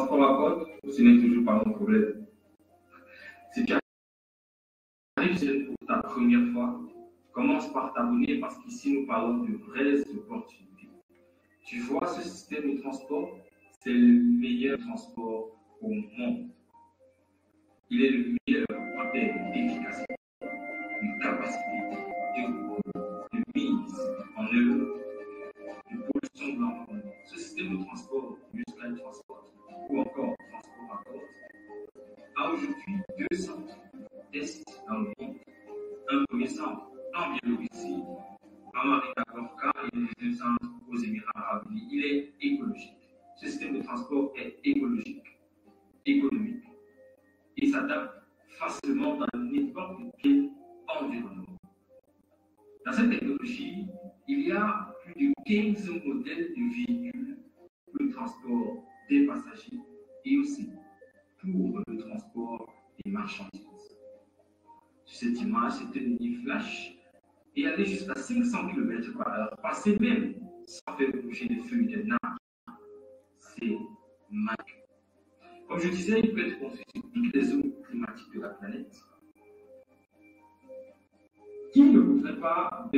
À côte ou ce n'est toujours pas mon problème Si tu arrives pour ta première fois, commence par t'abonner parce qu'ici nous parlons de vraies opportunités. Tu vois, ce système de transport, c'est le meilleur transport au monde. Il est le meilleur en termes d'efficacité, de capacité, de mise en œuvre,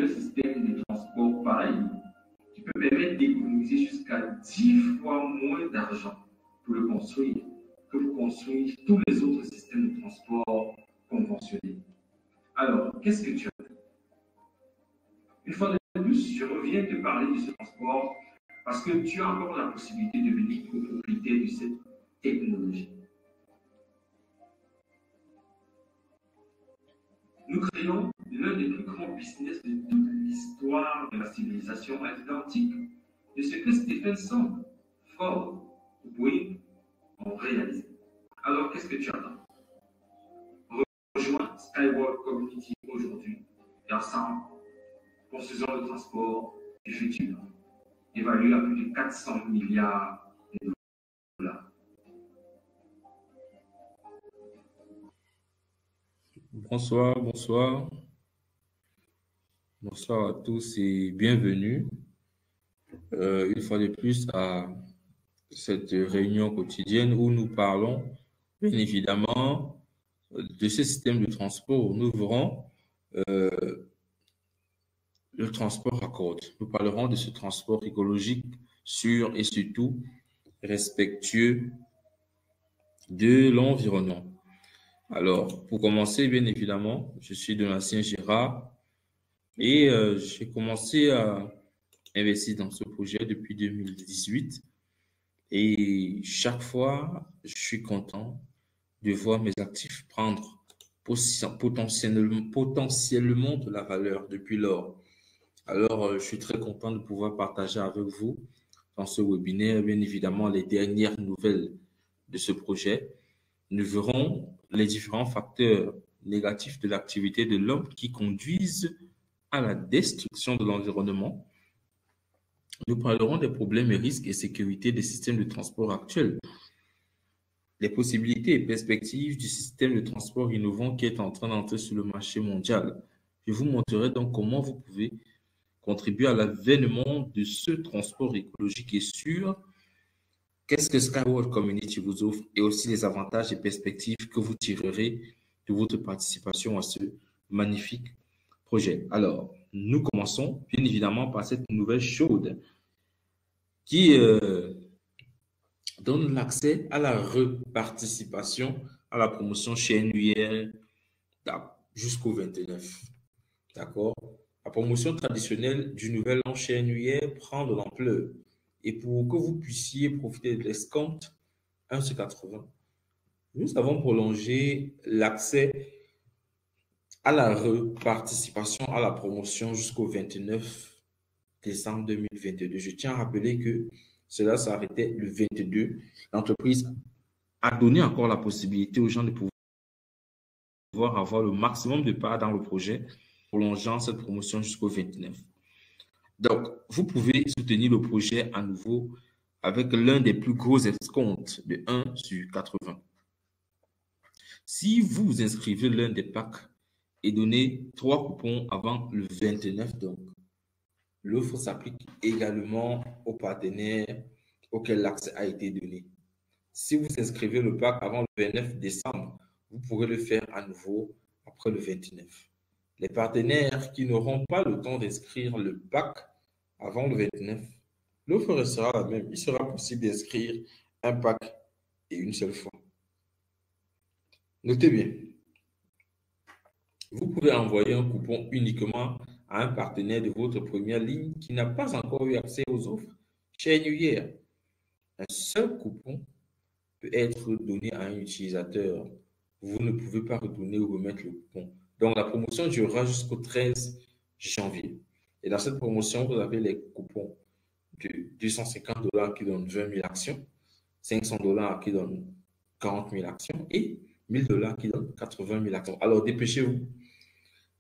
d'un système de transport pareil qui peut permettre d'économiser jusqu'à 10 fois moins d'argent pour le construire que pour construire tous les autres systèmes de transport conventionnels Alors, qu'est-ce que tu as une fois de plus, je reviens te parler de ce transport parce que tu as encore la possibilité de devenir propriétaire de cette technologie. Nous créons l'un des plus grands business de toute l'histoire de la civilisation identique de ce que Stephenson, Ford Boeing ont réalisé. Alors, qu'est-ce que tu attends? Rejoins Skyward Community aujourd'hui et ensemble, genre de transport du futur, évalué à plus de 400 milliards de dollars. Bonsoir, bonsoir. Bonsoir à tous et bienvenue euh, une fois de plus à cette réunion quotidienne où nous parlons bien évidemment de ce système de transport. Nous verrons euh, le transport à côte. Nous parlerons de ce transport écologique sûr et surtout respectueux de l'environnement. Alors, pour commencer, bien évidemment, je suis de l'ancien Gérard et euh, j'ai commencé à investir dans ce projet depuis 2018. Et chaque fois, je suis content de voir mes actifs prendre potentiellement, potentiellement de la valeur depuis lors. Alors, euh, je suis très content de pouvoir partager avec vous dans ce webinaire, bien évidemment, les dernières nouvelles de ce projet. Nous verrons les différents facteurs négatifs de l'activité de l'homme qui conduisent à la destruction de l'environnement. Nous parlerons des problèmes et risques et sécurité des systèmes de transport actuels, les possibilités et perspectives du système de transport innovant qui est en train d'entrer sur le marché mondial. Je vous montrerai donc comment vous pouvez contribuer à l'avènement de ce transport écologique et sûr. Qu'est-ce que Skyward Community vous offre et aussi les avantages et perspectives que vous tirerez de votre participation à ce magnifique Alors, nous commençons bien évidemment par cette nouvelle chaude qui euh, donne l'accès à la reparticipation à la promotion chez NUR jusqu'au 29. D'accord? La promotion traditionnelle du nouvel an chez prend de l'ampleur. Et pour que vous puissiez profiter de l'escompte 1 sur 80, nous avons prolongé l'accès à la reparticipation à la promotion jusqu'au 29 décembre 2022. Je tiens à rappeler que cela s'arrêtait le 22. L'entreprise a donné encore la possibilité aux gens de pouvoir avoir le maximum de parts dans le projet prolongeant cette promotion jusqu'au 29. Donc, vous pouvez soutenir le projet à nouveau avec l'un des plus gros escomptes de 1 sur 80. Si vous inscrivez l'un des packs et donnez trois coupons avant le 29, donc, l'offre s'applique également aux partenaires auquel l'accès a été donné. Si vous inscrivez le bac avant le 29 décembre, vous pourrez le faire à nouveau après le 29. Les partenaires qui n'auront pas le temps d'inscrire le bac avant le 29, l'offre restera la même. Il sera possible d'inscrire un bac et une seule fois. Notez bien, vous pouvez envoyer un coupon uniquement à un partenaire de votre première ligne qui n'a pas encore eu accès aux offres chez Annuaire. Un seul coupon peut être donné à un utilisateur. Vous ne pouvez pas redonner ou remettre le coupon. Donc, la promotion durera jusqu'au 13 janvier. Et dans cette promotion, vous avez les coupons de 250 dollars qui donnent 20 000 actions, 500 dollars qui donnent 40 000 actions et 1000 dollars qui donnent 80 000 actions. Alors, dépêchez-vous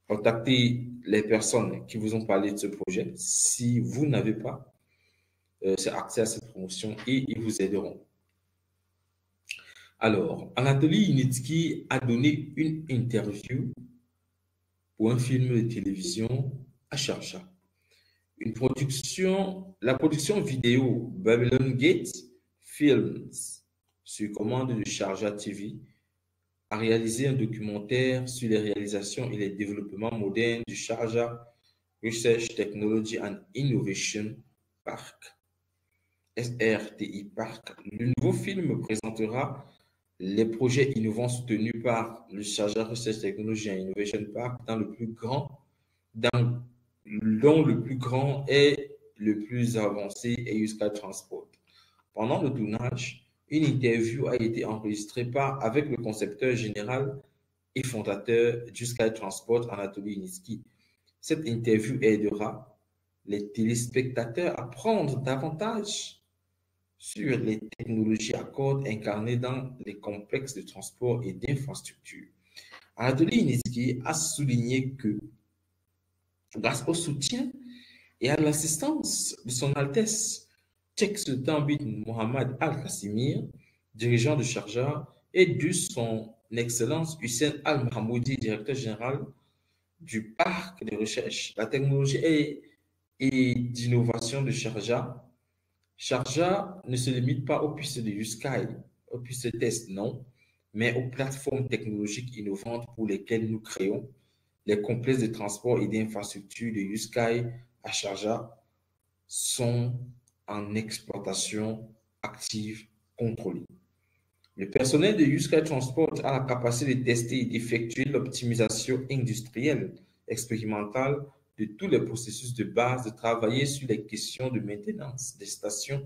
contactez les personnes qui vous ont parlé de ce projet si vous n'avez pas euh, accès à cette promotion et ils vous aideront. Alors, Anatoly Initsky a donné une interview pour un film de télévision à Sharjah. Une production, la production vidéo Babylon Gate Films sur commande de Sharjah TV a réalisé un documentaire sur les réalisations et les développements modernes du Sharjah Research Technology and Innovation Park, SRTI Park. Le nouveau film présentera les projets innovants soutenus par le Sharjah Research Technology and Innovation Park dans le plus grand, dans, dont le plus grand et le plus avancé est Yuska Transport. Pendant le tournage, une interview a été enregistrée avec le concepteur général et fondateur du Sky Transport, Anatoly Initsky. Cette interview aidera les téléspectateurs à prendre davantage sur les technologies à cordes incarnées dans les complexes de transport et d'infrastructure. Anatoly Initsky a souligné que, grâce au soutien et à l'assistance de son Altesse Cheikh Sultan bin Mohamed Al-Qassimir, dirigeant de Sharjah, et de son Excellence Hussein Al-Mahmoudi, directeur général du parc de recherche, la technologie et, d'innovation de Sharjah. Sharjah ne se limite pas aux pistes de USky, aux pistes de test, non, mais aux plateformes technologiques innovantes pour lesquelles nous créons les complexes de transport et d'infrastructure de USky à Sharjah sont en exploitation active contrôlée. Le personnel de Usky Transport a la capacité de tester et d'effectuer l'optimisation industrielle expérimentale de tous les processus de base, de travailler sur les questions de maintenance des stations,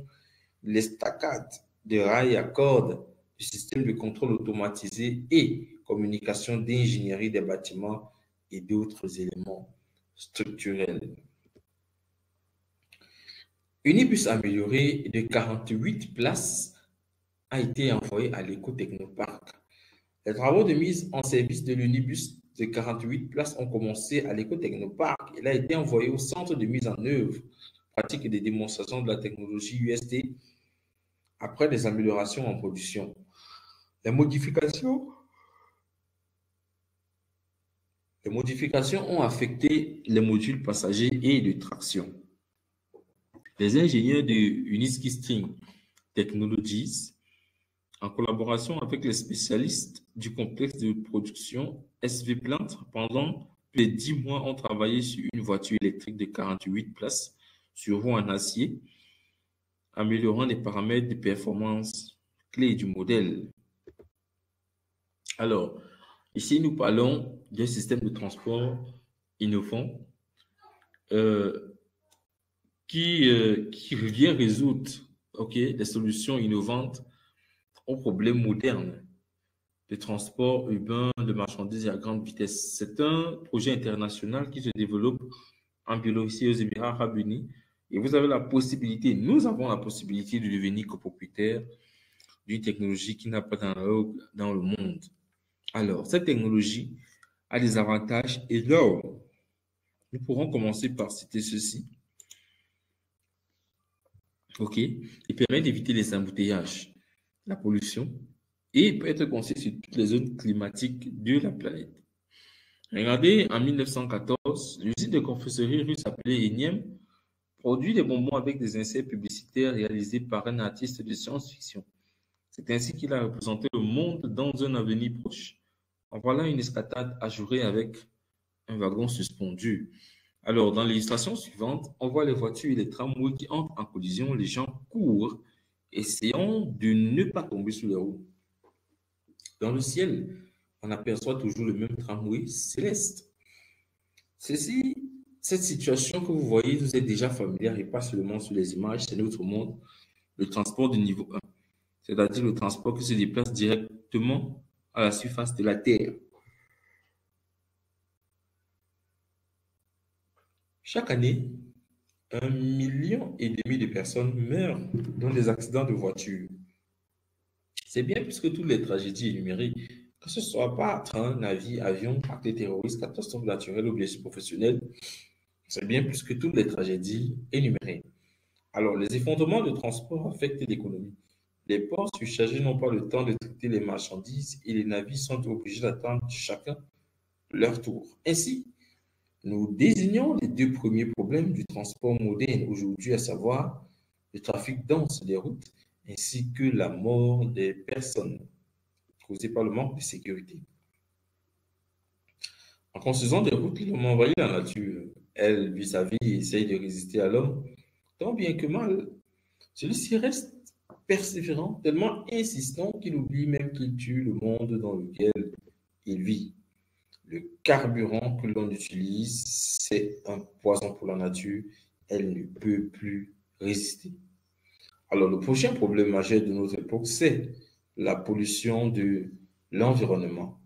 les staccades de rails à cordes, du système de contrôle automatisé et communication d'ingénierie des bâtiments et d'autres éléments structurels. Unibus amélioré de 48 places a été envoyé à l'éco-technoparc. Les travaux de mise en service de l'unibus de 48 places ont commencé à l'éco-technoparc. Il a été envoyé au centre de mise en œuvre pratique et de démonstration de la technologie UST après des améliorations en production. Les modifications, les modifications ont affecté les modules passagers et de traction. Les ingénieurs de Uniski String Technologies, en collaboration avec les spécialistes du complexe de production SV Plant, pendant plus de 10 mois, ont travaillé sur une voiture électrique de 48 places sur roue en acier, améliorant les paramètres de performance clés du modèle. Alors, ici, nous parlons d'un système de transport innovant euh, qui, euh, vient résoudre ok, des solutions innovantes aux problèmes modernes de transport urbain de marchandises à grande vitesse. C'est un projet international qui se développe en Biélorussie aux Émirats arabes unis. Et vous avez la possibilité, nous avons la possibilité de devenir copropriétaire d'une technologie qui n'a pas d'analogue dans le monde. Alors, cette technologie a des avantages énormes. Nous pourrons commencer par citer ceci. OK Il permet d'éviter les embouteillages, la pollution et peut être construit sur toutes les zones climatiques de la planète. Regardez, en 1914, l'usine de confesserie russe appelée Eniem produit des bonbons avec des inserts publicitaires publicitaire réalisé par un artiste de science-fiction. C'est ainsi qu'il a représenté le monde dans un avenir proche. En voilà une escatade ajourée avec un wagon suspendu. Alors, dans l'illustration suivante, on voit les voitures et les tramways qui entrent en collision. Les gens courent, essayant de ne pas tomber sous les roues. Dans le ciel, on aperçoit toujours le même tramway céleste. Ceci, cette situation que vous voyez vous êtes déjà familière et pas seulement sur les images, c'est notre monde, le transport de niveau 1 c'est-à-dire le transport qui se déplace directement à la surface de la Terre. Chaque année, un million et demi de personnes meurent dans des accidents de voiture. C'est bien plus que toutes les tragédies énumérées, que ce soit par train, navire, avion, actes terroristes, catastrophes naturelles ou blessures professionnelles, c'est bien plus que toutes les tragédies énumérées. Alors, les effondrements de transport affectent l'économie. Les ports surchargés n'ont pas le temps de traiter les marchandises et les navires sont obligés d'attendre chacun leur tour. Ainsi, nous désignons les deux premiers problèmes du transport moderne aujourd'hui, à savoir le trafic dense des routes ainsi que la mort des personnes causée par le manque de sécurité. En construisant des routes, l'homme a envahi la nature. Elle vit sa vie et essaye de résister à l'homme, tant bien que mal. Celui-ci reste persévérant, tellement insistant qu'il oublie même qu'il tue le monde dans lequel il vit. Le carburant que l'on utilise, c'est un poison pour la nature. Elle ne peut plus résister. Alors, le prochain problème majeur de notre époque, c'est la pollution de l'environnement.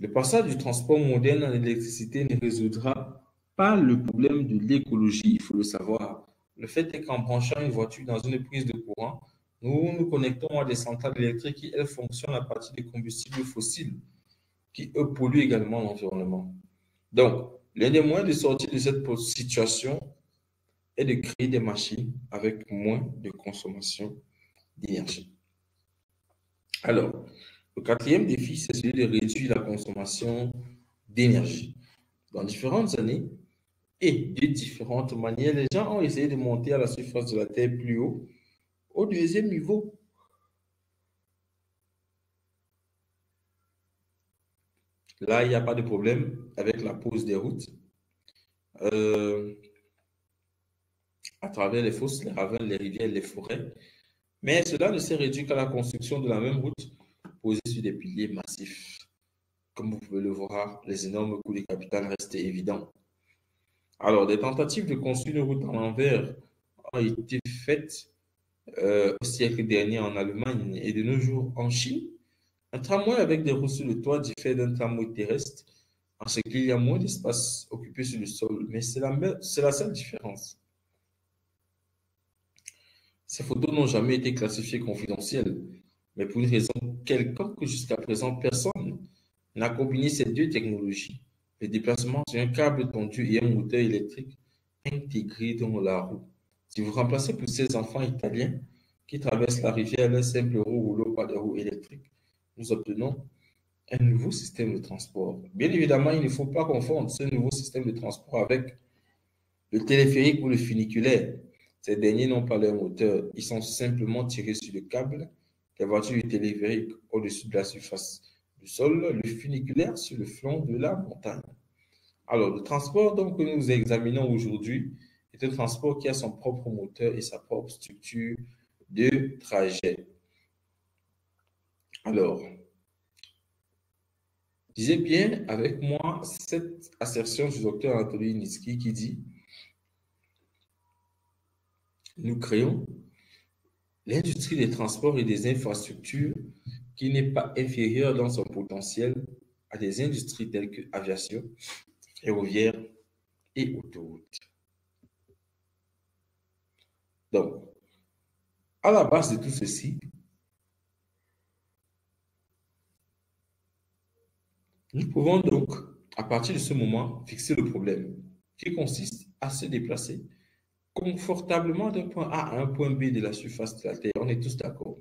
Le passage du transport moderne à l'électricité ne résoudra pas le problème de l'écologie, il faut le savoir. Le fait est qu'en branchant une voiture dans une prise de courant, nous nous connectons à des centrales électriques qui, elles, fonctionnent à partir des combustibles fossiles, qui, eux, polluent également l'environnement. Donc, l'un des moyens de sortir de cette situation est de créer des machines avec moins de consommation d'énergie. Alors, le quatrième défi, c'est celui de réduire la consommation d'énergie. Dans différentes années et de différentes manières, les gens ont essayé de monter à la surface de la Terre plus haut au deuxième niveau. Là, il n'y a pas de problème avec la pose des routes. Euh, à travers les fosses, les ravins, les rivières, les forêts. Mais cela ne s'est réduit qu'à la construction de la même route posée sur des piliers massifs. Comme vous pouvez le voir, les énormes coûts de capital restent évidents. Alors, des tentatives de construire une route en l'envers ont été faites euh, au siècle dernier en Allemagne et de nos jours en Chine. Un tramway avec des roues sur le toit diffère d'un tramway terrestre en ce qu'il y a moins d'espace occupé sur le sol, mais c'est la, seule différence. Ces photos n'ont jamais été classifiées confidentielles, mais pour une raison quelconque, jusqu'à présent, personne n'a combiné ces deux technologies. Le déplacement sur un câble tendu et un moteur électrique intégré dans la roue. Si vous remplacez pour ces enfants italiens qui traversent la rivière d'un simple roue rouleau par des roues électriques, nous obtenons un nouveau système de transport. Bien évidemment, il ne faut pas confondre ce nouveau système de transport avec le téléphérique ou le funiculaire. Ces derniers n'ont pas leur moteur, ils sont simplement tirés sur le câble. Les voitures du téléphérique au-dessus de la surface du sol, le funiculaire sur le flanc de la montagne. Alors, le transport que nous examinons aujourd'hui c'est un transport qui a son propre moteur et sa propre structure de trajet. Alors, disais bien avec moi cette assertion du docteur Anatoly Nitsky qui dit Nous créons l'industrie des transports et des infrastructures qui n'est pas inférieure dans son potentiel à des industries telles que aviation, ferroviaire et autoroute. Donc, à la base de tout ceci, nous pouvons donc, à partir de ce moment, fixer le problème qui consiste à se déplacer confortablement d'un point A à un point B de la surface de la Terre. On est tous d'accord.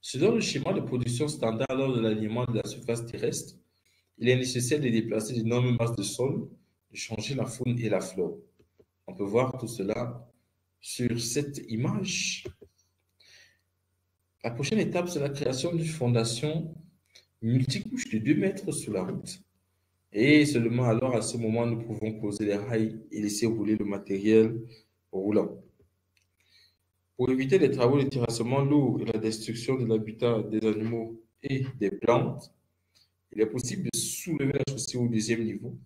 Selon le schéma de production standard lors de l'alignement de la surface terrestre, il est nécessaire de déplacer d'énormes masses de sol, de changer la faune et la flore. On peut voir tout cela sur cette image. La prochaine étape, c'est la création d'une fondation multicouche de 2 mètres sous la route. Et seulement alors, à ce moment, nous pouvons poser les rails et laisser rouler le matériel roulant. Pour éviter les travaux de terrassement lourd et la destruction de l'habitat des animaux et des plantes, il est possible de soulever la chaussée au deuxième niveau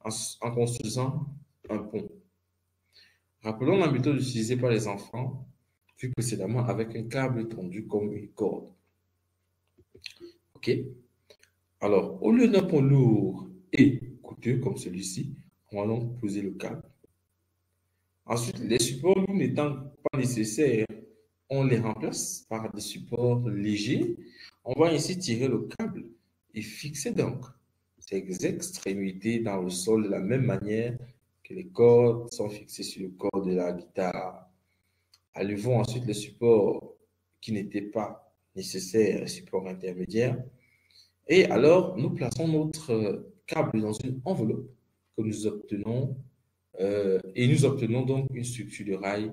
en, construisant un pont. Rappelons la méthode utilisée par les enfants, vue précédemment avec un câble tendu comme une corde. Alors, au lieu d'un pont lourd et coûteux comme celui-ci, on va donc poser le câble. Ensuite, les supports lourds n'étant pas nécessaires, on les remplace par des supports légers. On va ainsi tirer le câble et fixer donc ses extrémités dans le sol de la même manière que les cordes sont fixées sur le corps de la guitare. Allevons ensuite les supports qui n'étaient pas nécessaires, les supports intermédiaires. Et alors, nous plaçons notre câble dans une enveloppe que nous obtenons euh, et nous obtenons donc une structure de rail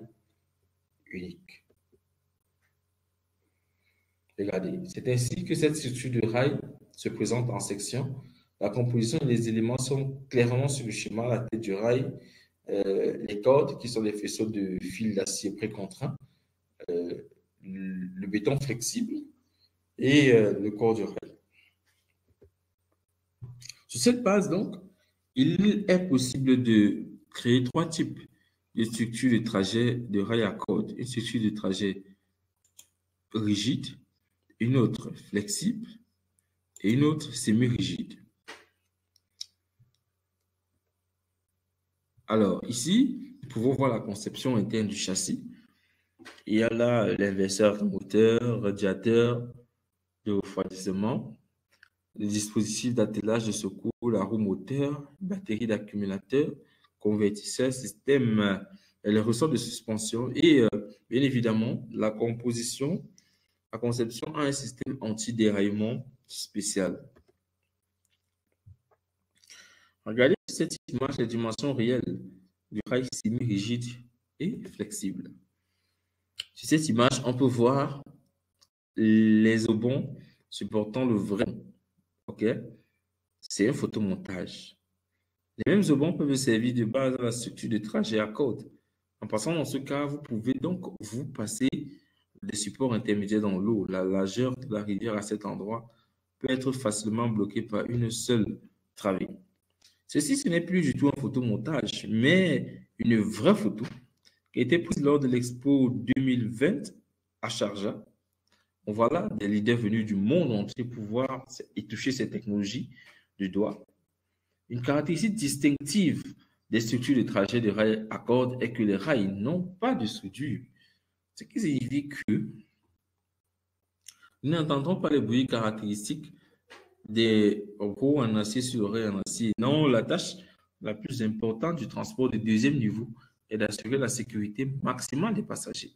unique. Regardez, c'est ainsi que cette structure de rail se présente en section la composition et les éléments sont clairement sur le schéma, la tête du rail, euh, les cordes qui sont des faisceaux de fil d'acier précontraint, euh, le béton flexible et euh, le corps du rail. Sur cette base, donc, il est possible de créer trois types de structures de trajet de rail à corde. Une structure de trajet rigide, une autre flexible et une autre semi-rigide. Alors, ici, nous pouvons voir la conception interne du châssis. Il y a là l'inverseur moteur, radiateur de refroidissement, les dispositifs d'attelage de secours, la roue moteur, batterie d'accumulateur, convertisseur, système, euh, les ressorts de suspension et euh, bien évidemment la composition, la conception a un système anti-déraillement spécial. Regardez cette image les dimensions réelles du rail semi-rigide et flexible. Sur cette image, on peut voir les obons supportant le vrai. OK? C'est un photomontage. Les mêmes obons peuvent servir de base à la structure de trajet à code. En passant dans ce cas, vous pouvez donc vous passer des supports intermédiaires dans l'eau. La largeur de la rivière à cet endroit peut être facilement bloquée par une seule travée. Ceci, ce n'est plus du tout un photomontage, mais une vraie photo qui a été prise lors de l'Expo 2020 à Sharjah. On voit là des leaders venus du monde entier pour voir et toucher ces technologies du doigt. Une caractéristique distinctive des structures de trajet de rails à cordes est que les rails n'ont pas de soudure. Ce qui signifie que nous n'entendons pas les bruits caractéristiques des roues en acier sur rail en acier. Non, la tâche la plus importante du transport de deuxième niveau est d'assurer la sécurité maximale des passagers.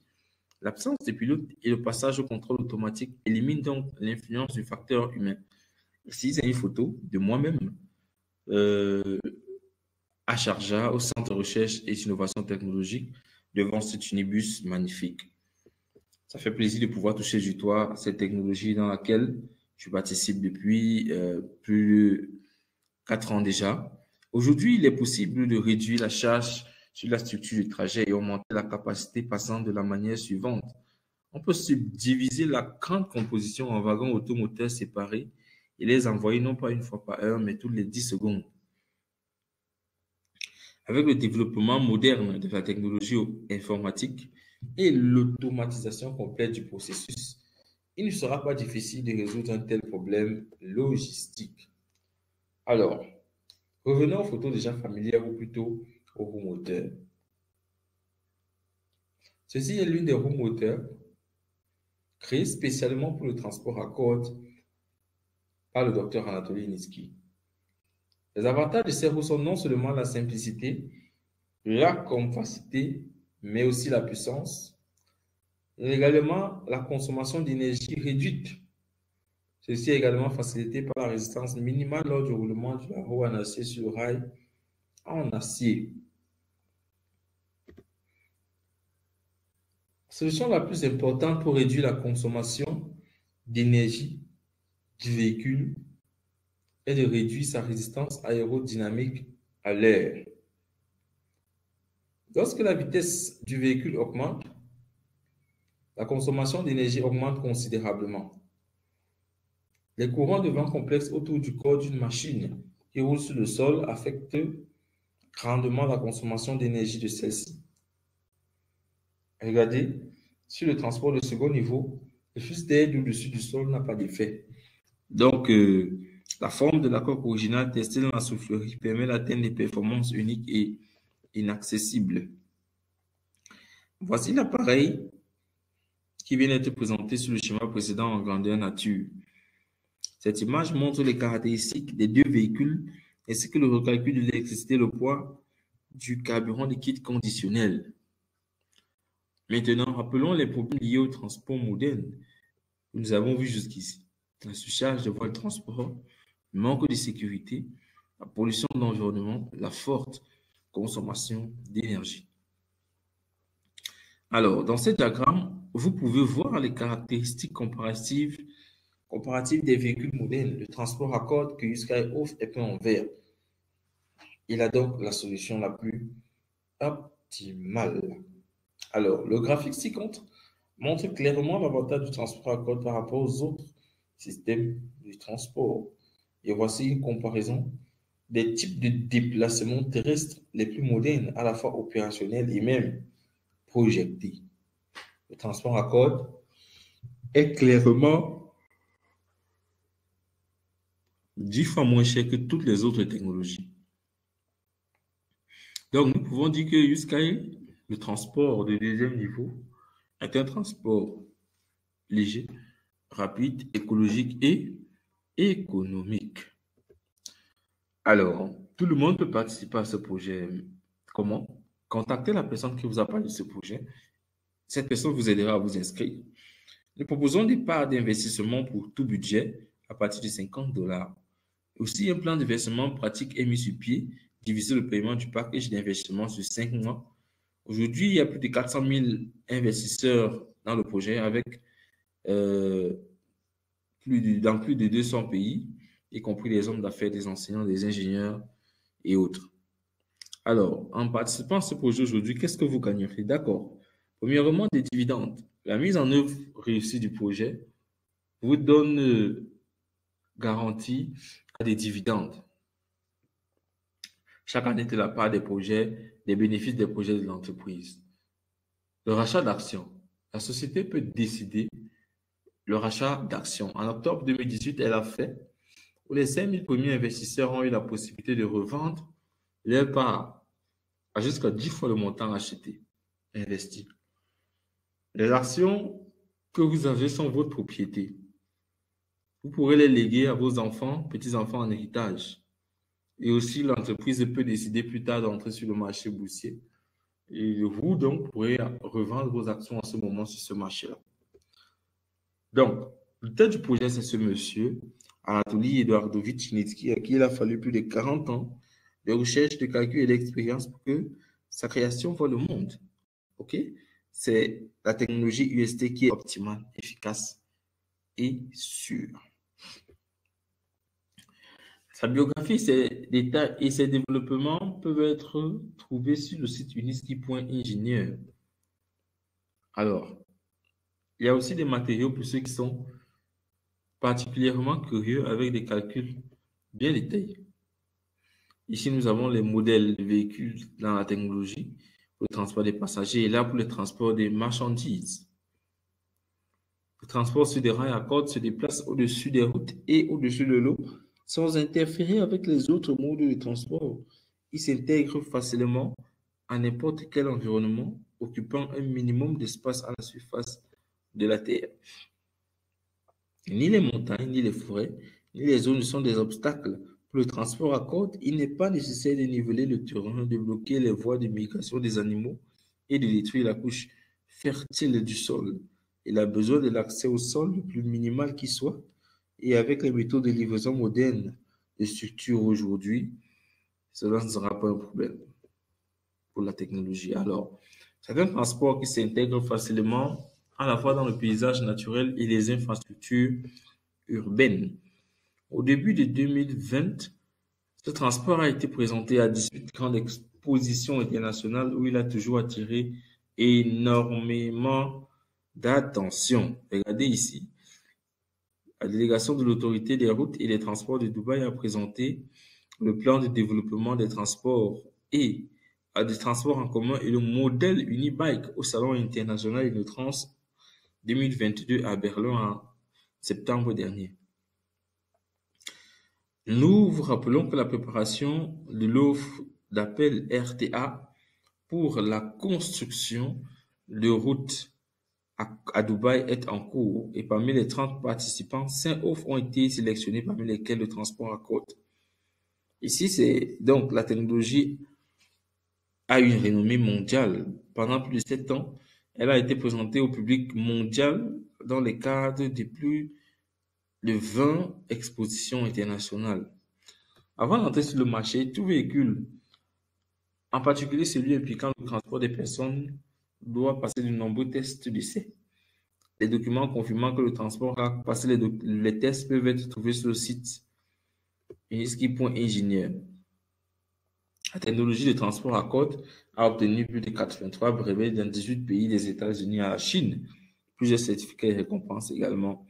L'absence de pilote et le passage au contrôle automatique éliminent donc l'influence du facteur humain. Ici, c'est une photo de moi-même euh, à Charja, au Centre de recherche et d'innovation technologique, devant ce unibus magnifique. Ça fait plaisir de pouvoir toucher du toit cette technologie dans laquelle je participe depuis euh, plus de quatre ans déjà. Aujourd'hui, il est possible de réduire la charge sur la structure du trajet et augmenter la capacité passant de la manière suivante. On peut subdiviser la grande composition en wagons automoteurs séparés et les envoyer non pas une fois par heure, mais toutes les 10 secondes. Avec le développement moderne de la technologie informatique et l'automatisation complète du processus, il ne sera pas difficile de résoudre un tel problème logistique. Alors, revenons aux photos déjà familières ou plutôt aux roues moteurs. Ceci est l'une des roues moteurs créées spécialement pour le transport à cordes par le docteur Anatoly Niski. Les avantages de ces roues sont non seulement la simplicité, la compacité, mais aussi la puissance, également la consommation d'énergie réduite. Ceci est également facilité par la résistance minimale lors du roulement de la roue en acier sur rail en acier. Solution la plus importante pour réduire la consommation d'énergie du véhicule est de réduire sa résistance aérodynamique à l'air. Lorsque la vitesse du véhicule augmente, la consommation d'énergie augmente considérablement. Les courants de vent complexes autour du corps d'une machine qui roule sur le sol affectent grandement la consommation d'énergie de celle-ci. Regardez, sur le transport de second niveau, le flux d'air au-dessus du sol n'a pas d'effet. Donc, euh, la forme de la coque originale testée dans la soufflerie permet d'atteindre des performances uniques et inaccessibles. Voici l'appareil qui vient d'être présenté sur le schéma précédent en grandeur nature. Cette image montre les caractéristiques des deux véhicules ainsi que le recalcul de l'électricité et le poids du carburant liquide conditionnel. Maintenant, rappelons les problèmes liés au transport moderne que nous avons vus jusqu'ici. La surcharge de voies de transport, le manque de sécurité, la pollution de l'environnement, la forte consommation d'énergie. Alors, dans ce diagramme, vous pouvez voir les caractéristiques comparatives, comparatives des véhicules modernes. Le transport à corde que Uskai offre est peint en vert. Il a donc la solution la plus optimale. Alors, le graphique ci-contre montre clairement l'avantage du transport à corde par rapport aux autres systèmes de transport. Et voici une comparaison des types de déplacements terrestres les plus modernes, à la fois opérationnels et même projetés. Le transport à corde est clairement dix fois moins cher que toutes les autres technologies. Donc, nous pouvons dire que jusqu'à le transport de deuxième niveau est un transport léger, rapide, écologique et économique. Alors, tout le monde peut participer à ce projet. Comment? Contactez la personne qui vous a parlé de ce projet. Cette personne vous aidera à vous inscrire. Nous proposons des parts d'investissement pour tout budget à partir de 50 dollars. Aussi, un plan de versement pratique est mis sur pied, divisé le paiement du package d'investissement sur 5 mois. Aujourd'hui, il y a plus de 400 000 investisseurs dans le projet avec euh, plus dans plus de 200 pays y compris les hommes d'affaires, des enseignants, des ingénieurs et autres. Alors, en participant à ce projet aujourd'hui, qu'est-ce que vous gagnerez? D'accord. Premièrement, des dividendes. La mise en œuvre réussie du projet vous donne euh, garantie à des dividendes. Chaque année la part des projets, des bénéfices des projets de l'entreprise. Le rachat d'actions. La société peut décider le rachat d'actions. En octobre 2018, elle a fait où les 5000 premiers investisseurs ont eu la possibilité de revendre leur part à jusqu'à 10 fois le montant acheté, investi. Les actions que vous avez sont votre propriété. Vous pourrez les léguer à vos enfants, petits-enfants en héritage. Et aussi, l'entreprise peut décider plus tard d'entrer sur le marché boursier. Et vous, donc, pourrez revendre vos actions en ce moment sur ce marché-là. Donc, le tête du projet, c'est ce monsieur Anatoly Eduardovich Nitsky, à qui il a fallu plus de 40 ans de recherche, de calcul et d'expérience pour que sa création voit le monde. OK? C'est la technologie UST qui est optimale, efficace et sûre. Sa biographie, ses détails et ses développements peuvent être trouvés sur le site uniski.ingénieur. Alors, il y a aussi des matériaux pour ceux qui sont particulièrement curieux avec des calculs bien détaillés. Ici, nous avons les modèles de véhicules dans la technologie pour le transport des passagers et là pour le transport des marchandises. Le transport sur des rails à cordes se déplace au-dessus des routes et au-dessus de l'eau sans interférer avec les autres modes de transport. Il s'intègre facilement à n'importe quel environnement occupant un minimum d'espace à la surface de la Terre. Ni les montagnes, ni les forêts, ni les zones ne sont des obstacles pour le transport à côte. Il n'est pas nécessaire de niveler le terrain, de bloquer les voies de migration des animaux et de détruire la couche fertile du sol. Il a besoin de l'accès au sol le plus minimal qui soit. Et avec les méthodes de livraison modernes de structures aujourd'hui, cela ne sera pas un problème pour la technologie. Alors, C'est un transport qui s'intègre facilement à la fois dans le paysage naturel et les infrastructures urbaines. Au début de 2020, ce transport a été présenté à 18 grandes expositions internationales où il a toujours attiré énormément d'attention. Regardez ici. La délégation de l'autorité des routes et des transports de Dubaï a présenté le plan de développement des transports et des transports en commun et le modèle Unibike au Salon international de Trans 2022 à Berlin en septembre dernier. Nous vous rappelons que la préparation de l'offre d'appel RTA pour la construction de routes à, Dubaï est en cours et parmi les 30 participants, 5 offres ont été sélectionnées parmi lesquelles le transport à côte. Ici, c'est donc la technologie a une renommée mondiale. Pendant plus de 7 ans, elle a été présentée au public mondial dans le cadre de plus de 20 expositions internationales. Avant d'entrer sur le marché, tout véhicule, en particulier celui impliquant le transport des personnes, doit passer de nombreux tests d'essai. Les documents confirmant que le transport a passé les, tests peuvent être trouvés sur le site ingénieur. La technologie de transport à côte a obtenu plus de 83 brevets dans 18 pays des États-Unis à la Chine. Plusieurs certificats et récompenses également.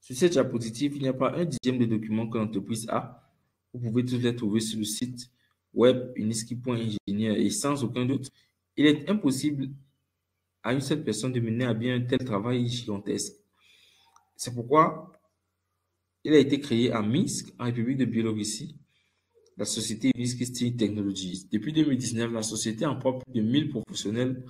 Sur cette diapositive, il n'y a pas un dixième de documents que l'entreprise a. Vous pouvez tous les trouver sur le site web uniski.ingénieur et sans aucun doute, il est impossible à une seule personne de mener à bien un tel travail gigantesque. C'est pourquoi il a été créé à Minsk, en République de Biélorussie, la société Steel Technologies. Depuis 2019, la société emploie plus de 1000 professionnels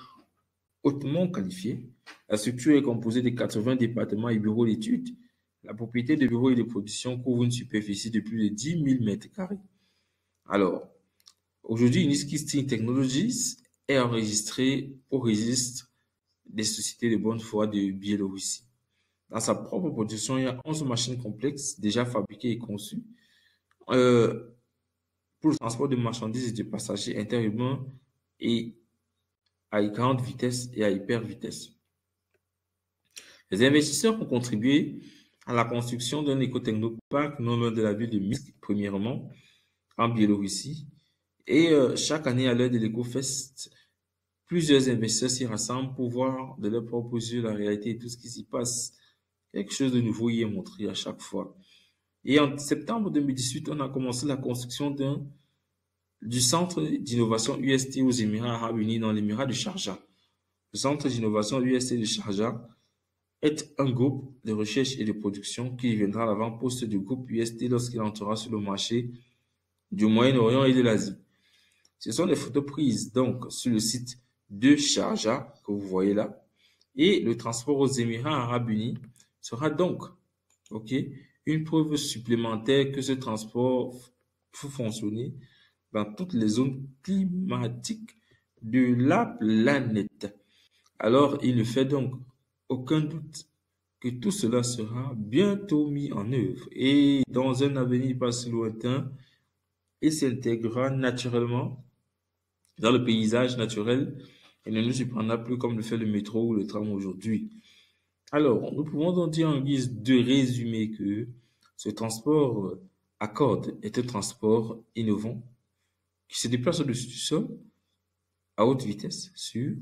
hautement qualifiés. La structure est composée de 80 départements et bureaux d'études la propriété de bureaux et de production couvre une superficie de plus de 10 000 mètres carrés. Alors, aujourd'hui, Uniski Technologies est enregistré au registre des sociétés de bonne foi de Biélorussie. Dans sa propre production, il y a 11 machines complexes déjà fabriquées et conçues euh, pour le transport de marchandises et de passagers intérieurement et à grande vitesse et à hyper vitesse. Les investisseurs ont contribué à la construction d'un écotechnoparc non loin de la ville de Minsk, premièrement, en Biélorussie. Et euh, chaque année, à l'heure de l'EcoFest, plusieurs investisseurs s'y rassemblent pour voir de leurs propres yeux la réalité de tout ce qui s'y passe. Quelque chose de nouveau y est montré à chaque fois. Et en septembre 2018, on a commencé la construction d'un du centre d'innovation UST aux Émirats arabes unis dans l'émirat de Sharjah. Le centre d'innovation UST de Sharjah est un groupe de recherche et de production qui viendra à l'avant-poste du groupe UST lorsqu'il entrera sur le marché du Moyen-Orient et de l'Asie. Ce sont les photos prises donc sur le site de Sharjah que vous voyez là. Et le transport aux Émirats arabes unis sera donc ok, une preuve supplémentaire que ce transport peut fonctionner dans toutes les zones climatiques de la planète. Alors, il ne fait donc aucun doute que tout cela sera bientôt mis en œuvre et dans un avenir pas si lointain, il s'intégrera naturellement dans le paysage naturel et ne nous surprendra plus comme le fait le métro ou le tram aujourd'hui. Alors, nous pouvons donc dire en guise de résumé que ce transport à corde est un transport innovant qui se déplace au-dessus du sol à haute vitesse, sûr,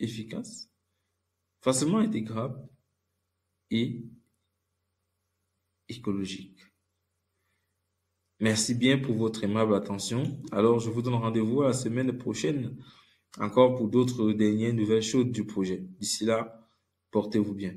efficace, facilement intégrable et écologique. Merci bien pour votre aimable attention. Alors, je vous donne rendez-vous la semaine prochaine, encore pour d'autres dernières nouvelles choses du projet. D'ici là, portez-vous bien.